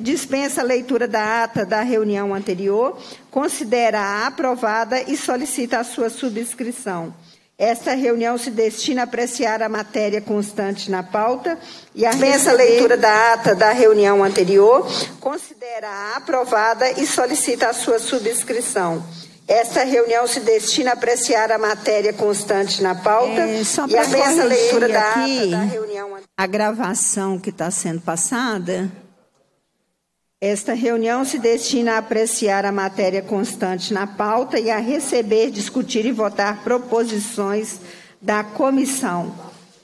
dispensa a leitura da ata da reunião anterior, considera-a aprovada e solicita a sua subscrição. Esta reunião se destina a apreciar a matéria constante na pauta e a dispensa a leitura da ata da reunião anterior, considera-a aprovada e solicita a sua subscrição. Esta reunião se destina a apreciar a matéria constante na pauta É, só e a leitura da ata da reunião a gravação que está sendo passada, Esta reunião se destina a apreciar a matéria constante na pauta e a receber, discutir e votar proposições da comissão.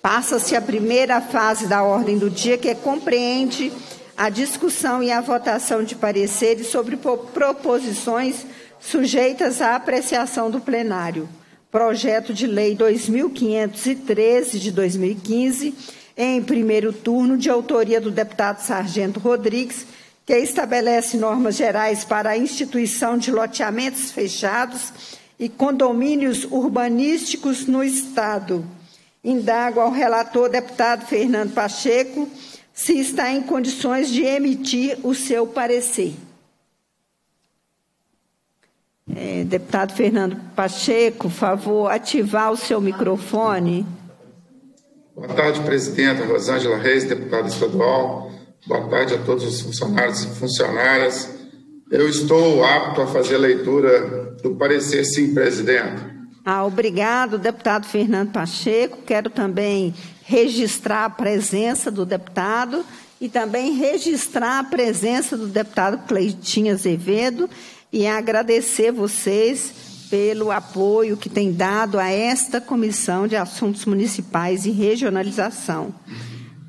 Passa-se a primeira fase da ordem do dia, que compreende a discussão e a votação de pareceres sobre po- proposições sujeitas à apreciação do plenário. Projeto de Lei 2513 de 2015, em primeiro turno, de autoria do deputado Sargento Rodrigues, que estabelece normas gerais para a instituição de loteamentos fechados e condomínios urbanísticos no Estado. Indago ao relator, deputado Fernando Pacheco, se está em condições de emitir o seu parecer. É, deputado Fernando Pacheco, favor ativar o seu microfone. Boa tarde, presidenta Rosângela Reis, deputada estadual. Boa tarde a todos os funcionários e funcionárias. Eu estou apto a fazer a leitura do parecer, sim, presidente. Ah, obrigado, deputado Fernando Pacheco. Quero também registrar a presença do deputado e também registrar a presença do deputado Cleitinho Azevedo e agradecer vocês pelo apoio que têm dado a esta Comissão de Assuntos Municipais e Regionalização.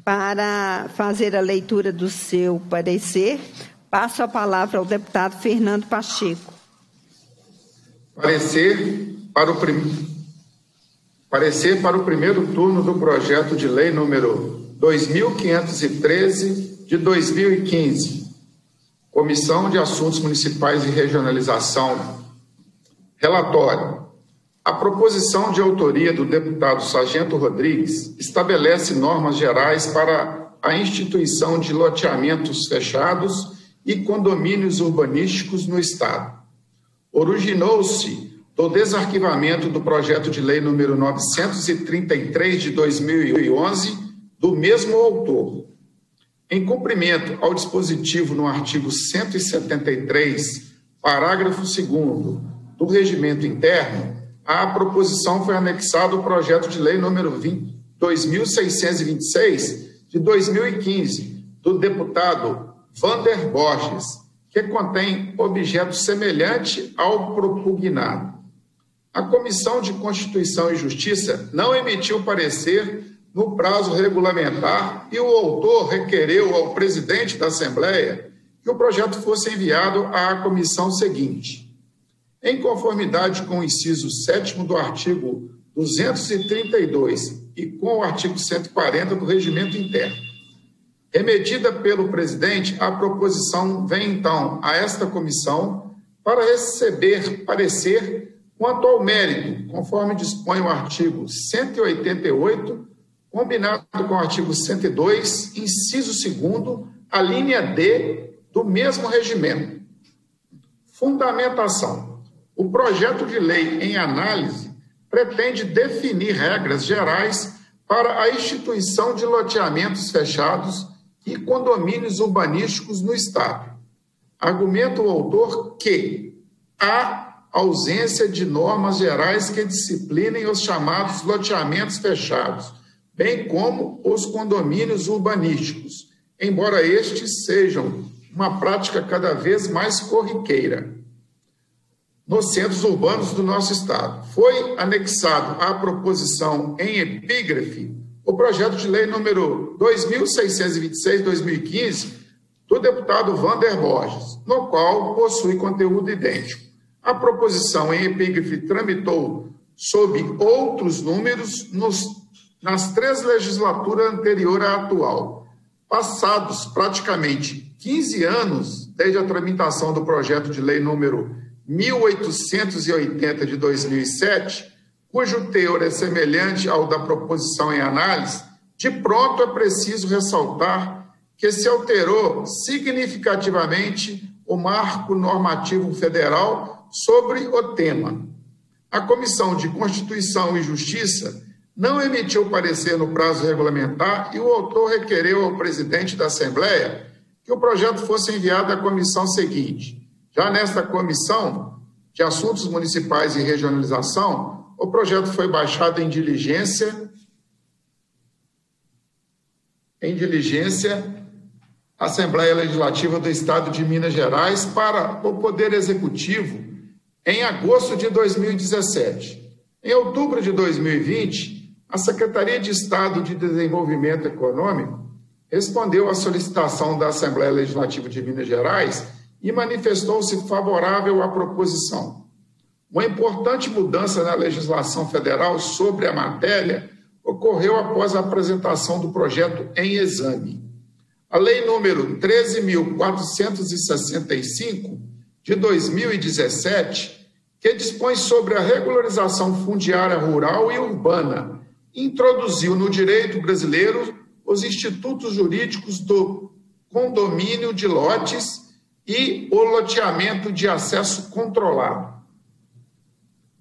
Para fazer a leitura do seu parecer, passo a palavra ao deputado Fernando Pacheco. Parecer para o, prim... Parecer para o primeiro turno do projeto de lei número 2513 de 2015. Comissão de Assuntos Municipais e Regionalização. Relatório. A proposição de autoria do deputado Sargento Rodrigues estabelece normas gerais para a instituição de loteamentos fechados e condomínios urbanísticos no Estado. Originou-se do desarquivamento do projeto de lei número 933 de 2011 do mesmo autor. Em cumprimento ao dispositivo no artigo 173, parágrafo 2 do Regimento Interno, à proposição foi anexado o projeto de lei número 20, 2626 de 2015 do deputado Vander Borges, que contém objeto semelhante ao propugnado. A Comissão de Constituição e Justiça não emitiu parecer no prazo regulamentar e o autor requereu ao presidente da Assembleia que o projeto fosse enviado à comissão seguinte. Em conformidade com o inciso 7 do artigo 232 e com o artigo 140 do Regimento Interno. Remetida pelo presidente, a proposição vem então a esta comissão para receber parecer quanto ao mérito, conforme dispõe o artigo 188, combinado com o artigo 102, inciso 2, a linha D do mesmo regimento. Fundamentação. O projeto de lei em análise pretende definir regras gerais para a instituição de loteamentos fechados e condomínios urbanísticos no Estado. Argumenta o autor que há ausência de normas gerais que disciplinem os chamados loteamentos fechados, bem como os condomínios urbanísticos, embora estes sejam uma prática cada vez mais corriqueira nos centros urbanos do nosso estado. Foi anexado à proposição em epígrafe o projeto de lei número 2626/2015 do deputado Vander Borges, no qual possui conteúdo idêntico. A proposição em epígrafe tramitou sob outros números nos, nas três legislaturas anterior à atual. Passados praticamente 15 anos desde a tramitação do projeto de lei número 1880 de 2007, cujo teor é semelhante ao da proposição em análise, de pronto é preciso ressaltar que se alterou significativamente o marco normativo federal sobre o tema. A Comissão de Constituição e Justiça não emitiu parecer no prazo regulamentar e o autor requereu ao presidente da Assembleia que o projeto fosse enviado à comissão seguinte. Já nesta comissão de Assuntos Municipais e Regionalização, o projeto foi baixado em diligência em diligência Assembleia Legislativa do Estado de Minas Gerais para o Poder Executivo em agosto de 2017. Em outubro de 2020, a Secretaria de Estado de Desenvolvimento Econômico respondeu à solicitação da Assembleia Legislativa de Minas Gerais e manifestou-se favorável à proposição. Uma importante mudança na legislação federal sobre a matéria ocorreu após a apresentação do projeto em exame. A Lei número 13.465 de 2017, que dispõe sobre a regularização fundiária rural e urbana, introduziu no direito brasileiro os institutos jurídicos do condomínio de lotes e o loteamento de acesso controlado.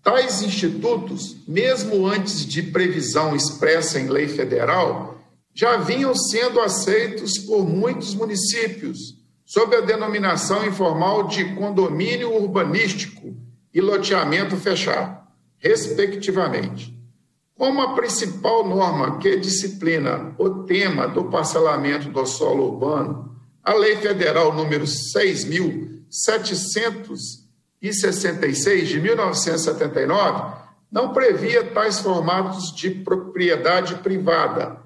Tais institutos, mesmo antes de previsão expressa em lei federal, já vinham sendo aceitos por muitos municípios, sob a denominação informal de condomínio urbanístico e loteamento fechado, respectivamente. Como a principal norma que disciplina o tema do parcelamento do solo urbano, a Lei Federal número 6.766 de 1979 não previa tais formatos de propriedade privada,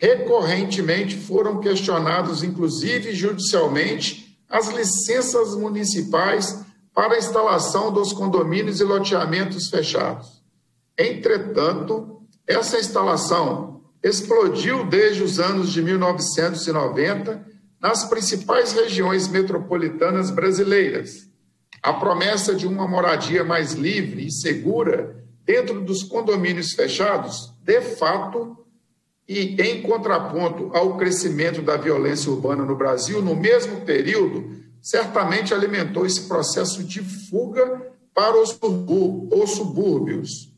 recorrentemente foram questionados, inclusive judicialmente, as licenças municipais para a instalação dos condomínios e loteamentos fechados. Entretanto, essa instalação explodiu desde os anos de 1990 nas principais regiões metropolitanas brasileiras. A promessa de uma moradia mais livre e segura dentro dos condomínios fechados, de fato, e em contraponto ao crescimento da violência urbana no Brasil, no mesmo período, certamente alimentou esse processo de fuga para os subúrbios.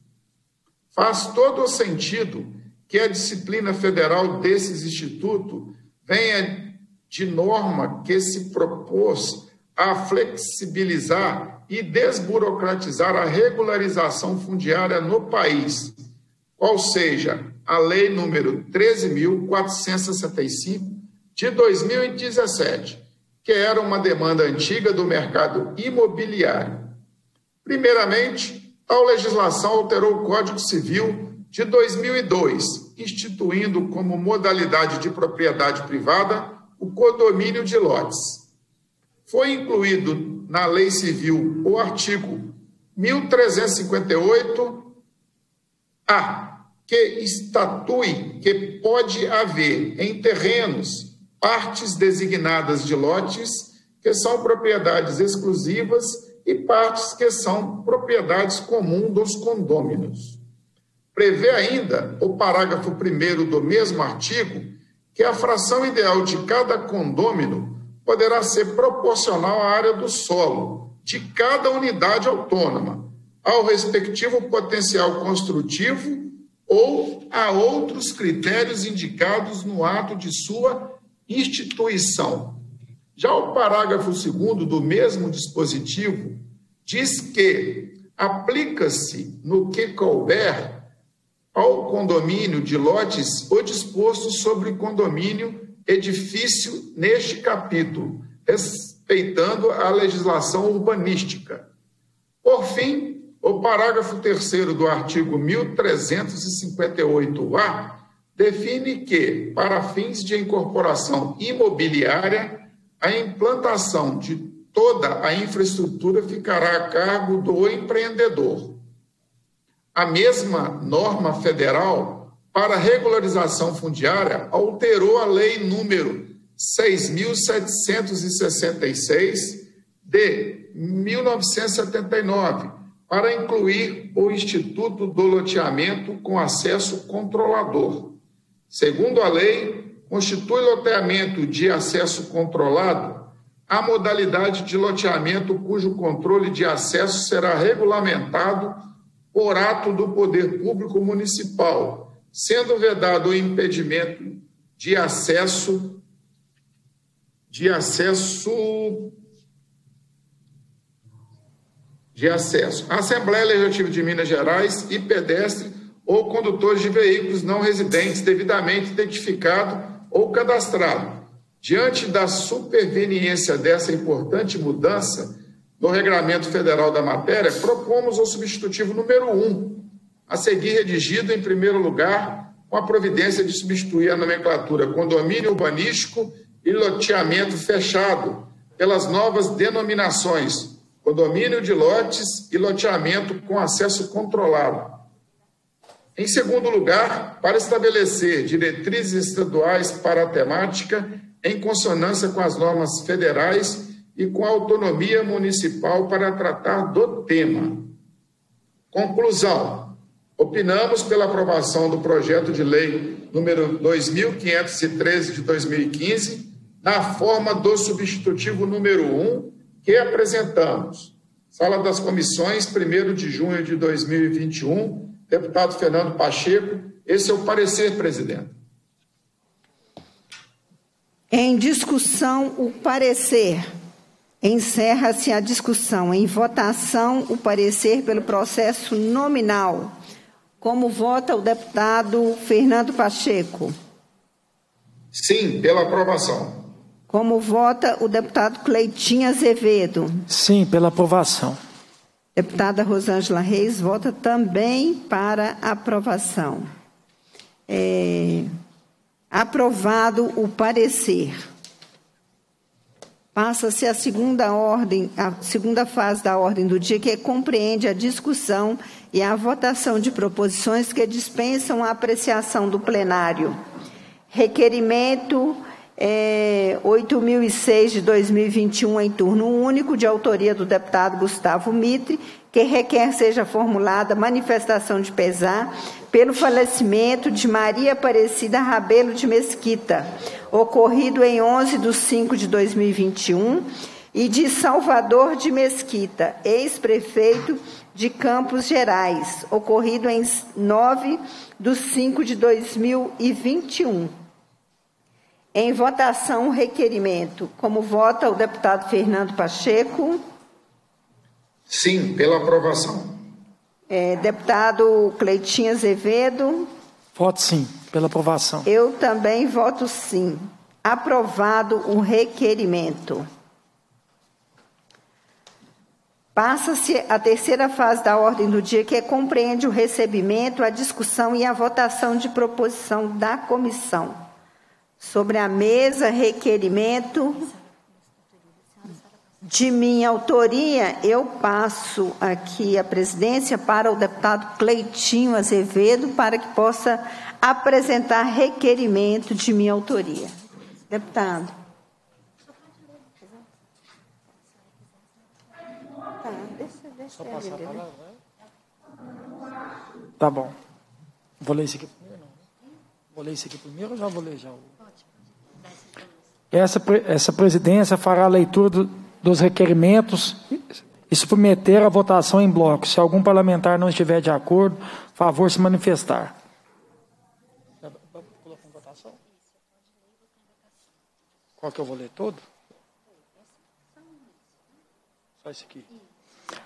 Faz todo o sentido que a disciplina federal desses institutos venha de norma que se propôs a flexibilizar e desburocratizar a regularização fundiária no país, qual seja a Lei número 13.465 de 2017, que era uma demanda antiga do mercado imobiliário. Primeiramente, tal legislação alterou o Código Civil de 2002, instituindo como modalidade de propriedade privada o condomínio de lotes. Foi incluído na Lei Civil o artigo 1358-A, que estatue que pode haver em terrenos partes designadas de lotes que são propriedades exclusivas e partes que são propriedades comuns dos condôminos. Prevê ainda o parágrafo 1 do mesmo artigo que a fração ideal de cada condômino poderá ser proporcional à área do solo de cada unidade autônoma, ao respectivo potencial construtivo ou a outros critérios indicados no ato de sua instituição. Já o parágrafo 2 do mesmo dispositivo diz que aplica-se no que couber ao condomínio de lotes o disposto sobre condomínio edifício neste capítulo, respeitando a legislação urbanística. Por fim, o parágrafo 3 do artigo 1358-A define que, para fins de incorporação imobiliária, a implantação de toda a infraestrutura ficará a cargo do empreendedor. A mesma norma federal para regularização fundiária alterou a lei número 6.766 de 1979, para incluir o Instituto do Loteamento com acesso controlador. Segundo a lei, constitui loteamento de acesso controlado a modalidade de loteamento cujo controle de acesso será regulamentado por ato do poder público municipal, sendo vedado o impedimento de acesso de acesso de acesso. Assembleia Legislativa de Minas Gerais e pedestre ou condutores de veículos não residentes devidamente identificado ou cadastrado. Diante da superveniência dessa importante mudança no regramento federal da matéria, propomos o substitutivo número 1, um, a seguir redigido em primeiro lugar com a providência de substituir a nomenclatura condomínio urbanístico e loteamento fechado pelas novas denominações condomínio de lotes e loteamento com acesso controlado. Em segundo lugar, para estabelecer diretrizes estaduais para a temática em consonância com as normas federais e com autonomia municipal para tratar do tema. Conclusão: opinamos pela aprovação do projeto de lei número 2513 de 2015 na forma do substitutivo número 1 que apresentamos. Sala das Comissões, 1 de junho de 2021, deputado Fernando Pacheco. Esse é o parecer, presidente. Em discussão, o parecer. Encerra-se a discussão. Em votação, o parecer pelo processo nominal. Como vota o deputado Fernando Pacheco? Sim, pela aprovação. Como vota o deputado Cleitinho Azevedo? Sim, pela aprovação. Deputada Rosângela Reis vota também para aprovação. É, aprovado o parecer. Passa-se a segunda ordem, a segunda fase da ordem do dia, que compreende a discussão e a votação de proposições que dispensam a apreciação do plenário. Requerimento é, 8.006 de 2021 em turno único, de autoria do deputado Gustavo Mitre, que requer seja formulada manifestação de pesar pelo falecimento de Maria Aparecida Rabelo de Mesquita, ocorrido em 11 de 5 de 2021, e de Salvador de Mesquita, ex-prefeito de Campos Gerais, ocorrido em 9 de 5 de 2021 em votação, o requerimento. Como vota o deputado Fernando Pacheco? Sim, pela aprovação. É, deputado Cleitinho Azevedo? Voto sim, pela aprovação. Eu também voto sim. Aprovado o requerimento. Passa-se a terceira fase da ordem do dia, que compreende o recebimento, a discussão e a votação de proposição da comissão. Sobre a mesa, requerimento de minha autoria, eu passo aqui a presidência para o deputado Cleitinho Azevedo, para que possa apresentar requerimento de minha autoria. Deputado. Tá, deixa, deixa? Tá bom. Vou ler isso aqui primeiro, não. Vou ler isso aqui primeiro ou já vou ler já. Essa, essa presidência fará a leitura do, dos requerimentos e submeter a votação em bloco. Se algum parlamentar não estiver de acordo, favor se manifestar. Qual que eu vou ler todo? Só esse aqui.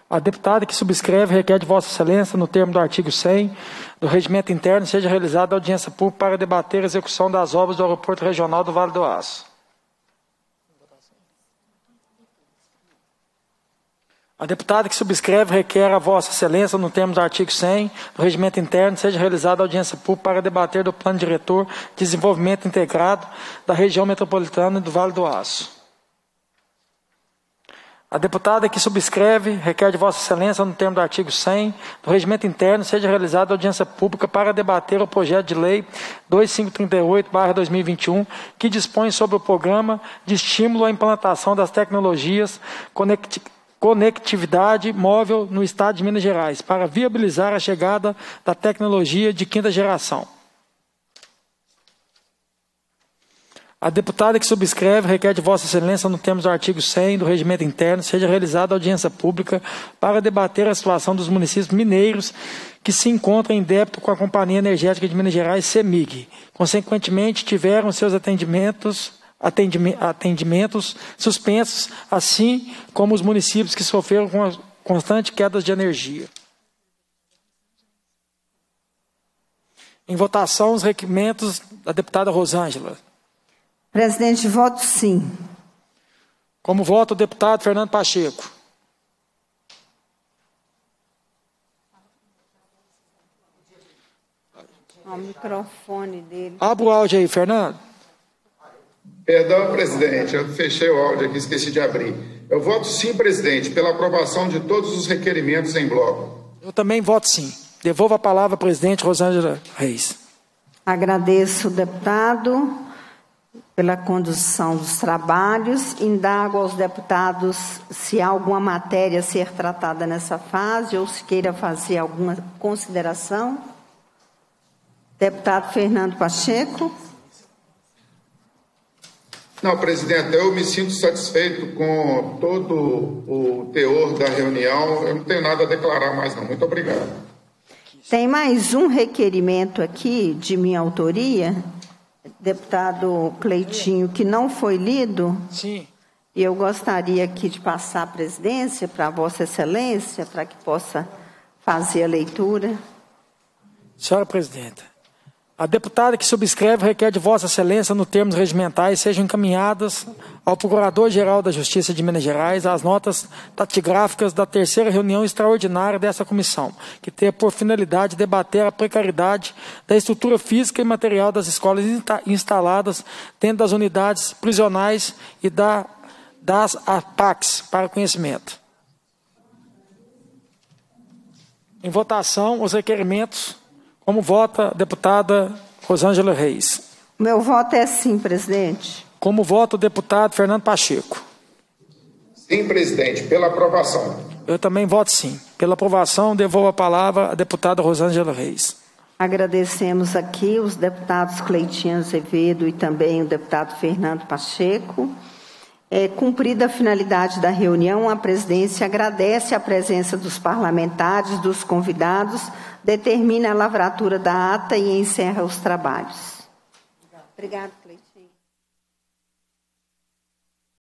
A deputada que subscreve requer de Vossa Excelência, no termo do artigo 100 do Regimento Interno, seja realizada audiência pública para debater a execução das obras do Aeroporto Regional do Vale do Aço. A deputada que subscreve requer a Vossa Excelência, no termo do artigo 100 do Regimento Interno, seja realizada audiência pública para debater do Plano Diretor de Desenvolvimento Integrado da Região Metropolitana do Vale do Aço. A deputada que subscreve requer de Vossa Excelência, no termo do artigo 100 do Regimento Interno, seja realizada audiência pública para debater o projeto de lei 2538-2021, que dispõe sobre o programa de estímulo à implantação das tecnologias conectivas conectividade móvel no estado de Minas Gerais, para viabilizar a chegada da tecnologia de quinta geração. A deputada que subscreve requer de Vossa Excelência, no termos do artigo 100 do Regimento Interno, seja realizada audiência pública para debater a situação dos municípios mineiros que se encontram em débito com a Companhia Energética de Minas Gerais, CEMIG. Consequentemente, tiveram seus atendimentos, atendimentos suspensos, assim como os municípios que sofreram com constante quedas de energia. Em votação, os requerimentos da deputada Rosângela. Presidente, voto sim. Como voto o deputado Fernando Pacheco. O microfone dele. Abra o áudio aí, Fernando. Perdão, presidente, eu fechei o áudio aqui, esqueci de abrir. Eu voto sim, presidente, pela aprovação de todos os requerimentos em bloco. Eu também voto sim. Devolvo a palavra à presidente Rosângela Reis. Agradeço, deputado pela condução dos trabalhos. Indago aos deputados se há alguma matéria a ser tratada nessa fase ou se queira fazer alguma consideração. Deputado Fernando Pacheco. Não, presidente, eu me sinto satisfeito com todo o teor da reunião. Eu não tenho nada a declarar mais, não. Muito obrigado. Tem mais um requerimento aqui de minha autoria deputado Cleitinho, que não foi lido. Sim. E eu gostaria aqui de passar a presidência para Vossa Excelência, para que possa fazer a leitura. Senhora Presidenta, a deputada que subscreve requer de Vossa Excelência, nos termos regimentais, sejam encaminhadas ao Procurador-Geral da Justiça de Minas Gerais as notas tatigráficas da terceira reunião extraordinária dessa comissão, que tem por finalidade debater a precariedade da estrutura física e material das escolas instaladas dentro das unidades prisionais e da, das APACs para conhecimento. Em votação, os requerimentos como vota a deputada Rosângela Reis? Meu voto é sim, presidente. Como vota o deputado Fernando Pacheco? Sim, presidente, pela aprovação. Eu também voto sim. Pela aprovação, devolvo a palavra à deputada Rosângela Reis. Agradecemos aqui os deputados Cleitinho Azevedo e também o deputado Fernando Pacheco. É, cumprida a finalidade da reunião, a presidência agradece a presença dos parlamentares, dos convidados, determina a lavratura da ata e encerra os trabalhos. Obrigado, Cleiton.